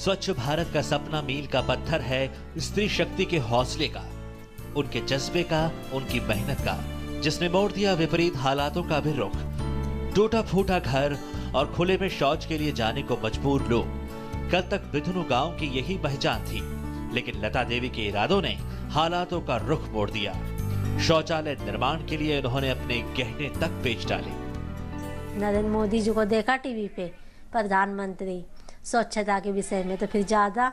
स्वच्छ भारत का सपना मील का पत्थर है स्त्री शक्ति के हौसले का, उनके जज्बे का, उनकी मेहनत का, जिसने मोड़ दिया विपरीत हालातों का भी रुख। टूटा फूटा घर और खुले में शौच के लिए जाने को मजबूर लोग। कल तक बिधुनु गाँव की यही पहचान थी, लेकिन लता देवी के इरादों ने हालातों का रुख मोड़ दिया। शौचालय निर्माण के लिए उन्होंने अपने गहने तक बेच डाले। नरेंद्र मोदी जी को देखा टीवी पे, प्रधानमंत्री। स्वच्छता के विषय में। तो फिर ज़्यादा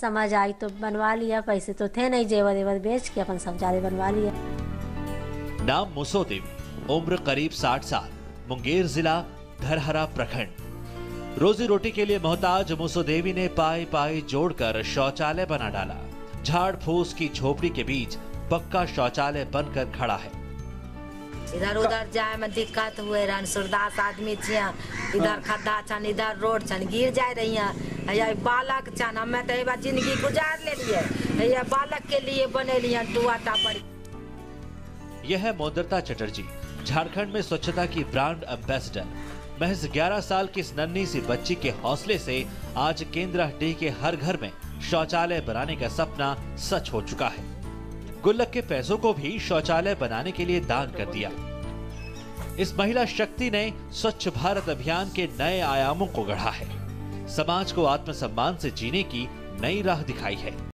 समझ आई तो बनवा लिया, पैसे तो थे नहीं, जेवर एवर बेच के अपन सब शौचालय बनवा लिया नाम मुसो देवी उम्र करीब 60 साल, मुंगेर जिला धरहरा प्रखंड। रोजी रोटी के लिए मोहताज मुसो देवी ने पाई पाई जोड़कर शौचालय बना डाला। झाड़ फूस की झोपड़ी के बीच पक्का शौचालय बनकर खड़ा है। इधर उधर जाए में दिक्कत हुए रहन सुरदास आदमी छिया इधर खड्डा छन इधर रोड छन गिर जाए रही है। बालक छन हमें तो एबा ज़िंदगी गुजार ले लिए। ये बालक के लिए बने लिए टुआटा पर यह है मोदरता चटर्जी झारखंड में स्वच्छता की ब्रांड एम्बेसडर महज 11 साल की इस नन्ही सी बच्ची के हौसले से आज केंद्र हड्डी के हर घर में शौचालय बनाने का सपना सच हो चुका है। गुल्लक के पैसों को भी शौचालय बनाने के लिए दान कर दिया। इस महिला शक्ति ने स्वच्छ भारत अभियान के नए आयामों को गढ़ा है। समाज को आत्मसम्मान से जीने की नई राह दिखाई है।